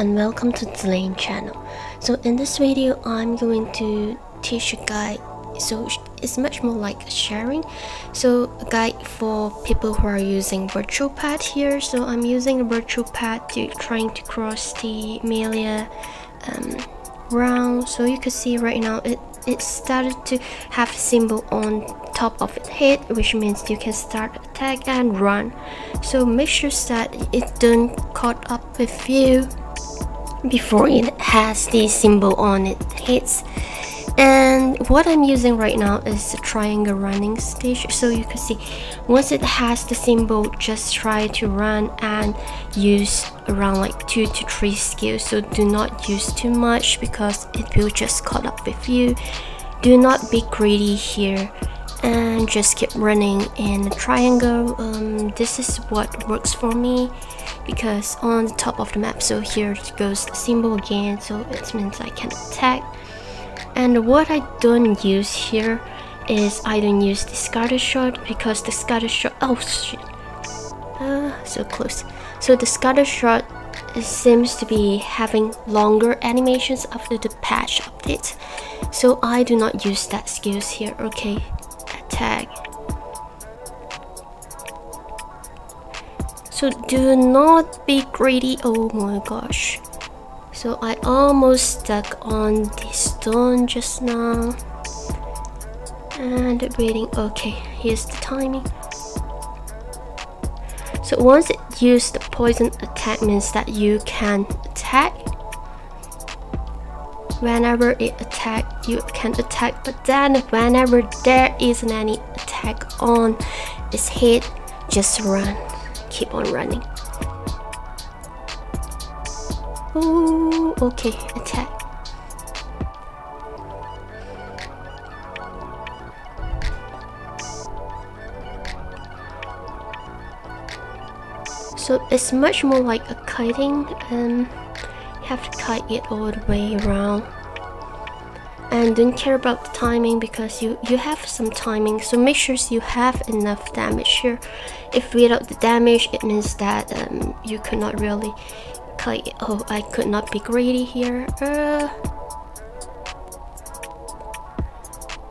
and welcome to Zlaine channel. So in this video I'm going to teach you guys so it's much more like sharing. So a guide for people who are using virtual pad here. So I'm using a virtual pad to trying to cross the Melia um, round. So you can see right now it it started to have a symbol on top of its head which means you can start attack and run. So make sure that it don't caught up with you before it has the symbol on it hits. And what I'm using right now is the triangle running stage. So you can see once it has the symbol just try to run and use around like two to three skills so do not use too much because it will just caught up with you. Do not be greedy here and just keep running in the triangle. Um, this is what works for me because on the top of the map so here goes the symbol again so it means I can attack. And what I don't use here is I don't use the scatter shot because the scatter shot oh shit. Uh, so close. So the scatter shot seems to be having longer animations after the patch update so I do not use that skills here. Okay attack so do not be greedy oh my gosh so I almost stuck on the stone just now. And waiting. Okay, here's the timing. So once it used the poison attack means that you can attack. Whenever it attack, you can attack. But then whenever there isn't any attack on its head, just run. Keep on running. Oh, okay, attack. So it's much more like a kiting and you have to kite it all the way around. And don't care about the timing because you, you have some timing so make sure you have enough damage here. If without the damage it means that um, you not really Oh, I could not be greedy here. Uh,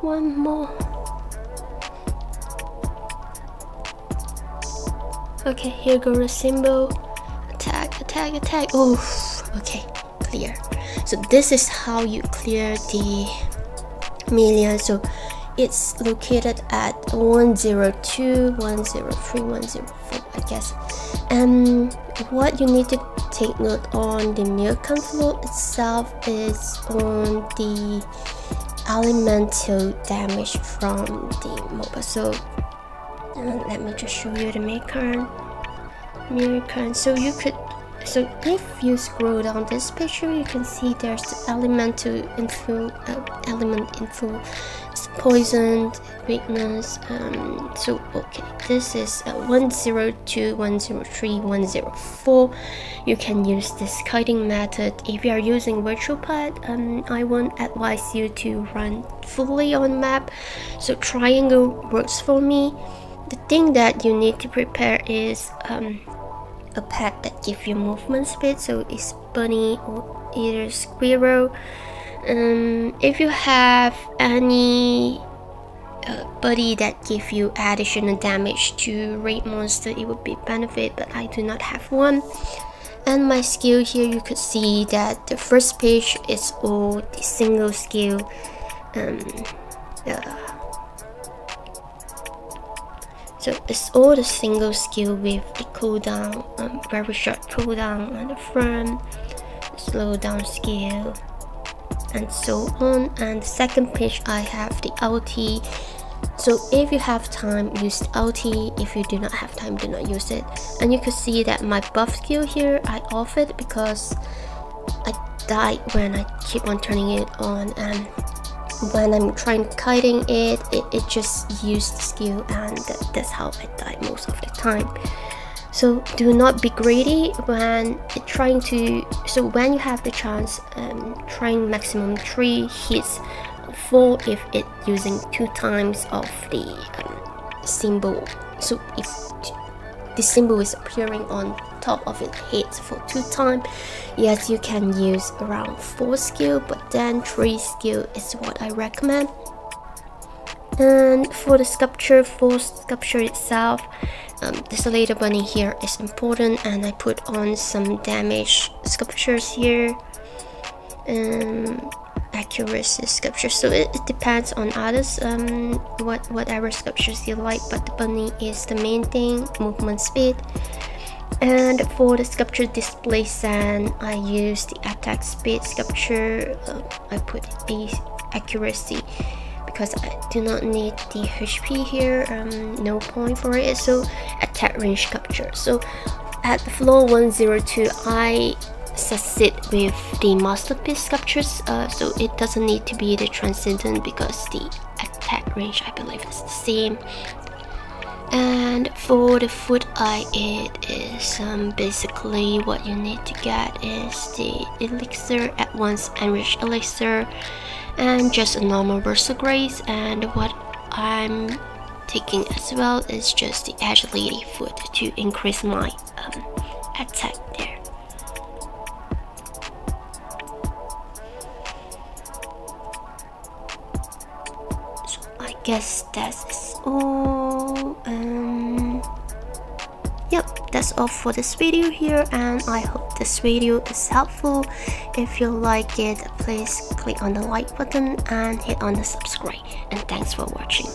one more. Okay, here goes the symbol. Attack, attack, attack. Oh, okay, clear. So this is how you clear the million. So it's located at 102, 103, 104, I guess. And what you need to take note on the Mirkhan flow itself is on the elemental damage from the MOBA. So uh, let me just show you the Mirkhan. Mirkhan. So you could so if you scroll down this picture you can see there's the elemental info uh, element info it's poisoned weakness um, so okay. This is uh, 102 103 104 you can use this kiting method. If you are using virtual pad um, I won't advise you to run fully on map. So triangle works for me. The thing that you need to prepare is um, a pet that give you movement speed so it's bunny or either squirrel. Um, if you have any uh, buddy that give you additional damage to raid monster it would be benefit but I do not have one. And my skill here you could see that the first page is all the single skill um, uh, so it's all the single skill with the cooldown, um, very short cooldown on the front, slow down skill, and so on. And the second page I have the LT. So if you have time, use the LT. If you do not have time, do not use it. And you can see that my buff skill here, I off it because I died when I keep on turning it on and when I'm trying kiting it, it, it just used the skill and that's how I die most of the time. So do not be greedy when trying to, so when you have the chance, um, trying maximum 3 hits, 4 if it using 2 times of the um, symbol. So if the symbol is appearing on top of its head for two times yes you can use around four skill but then three skill is what i recommend. And for the sculpture for sculpture itself um, the little bunny here is important and I put on some damage sculptures here. Um, accuracy sculpture. So it, it, depends on others um, what whatever sculptures you like but the bunny is the main thing movement speed. And for the sculpture display displacement I use the attack speed sculpture. Uh, I put a accuracy because I do not need the HP here um, no point for it. So attack range sculpture. So at the floor 102 I succeed with the masterpiece sculptures uh, so it doesn't need to be the transcendent because the attack range I believe is the same. And for the food I it is um, basically what you need to get is the elixir at once enriched elixir and just a normal versagrace and what I'm taking as well is just the agility food to increase my um, attack guess that's all um yep that's all for this video here and i hope this video is helpful. If you like it please click on the like button and hit on the subscribe. And thanks for watching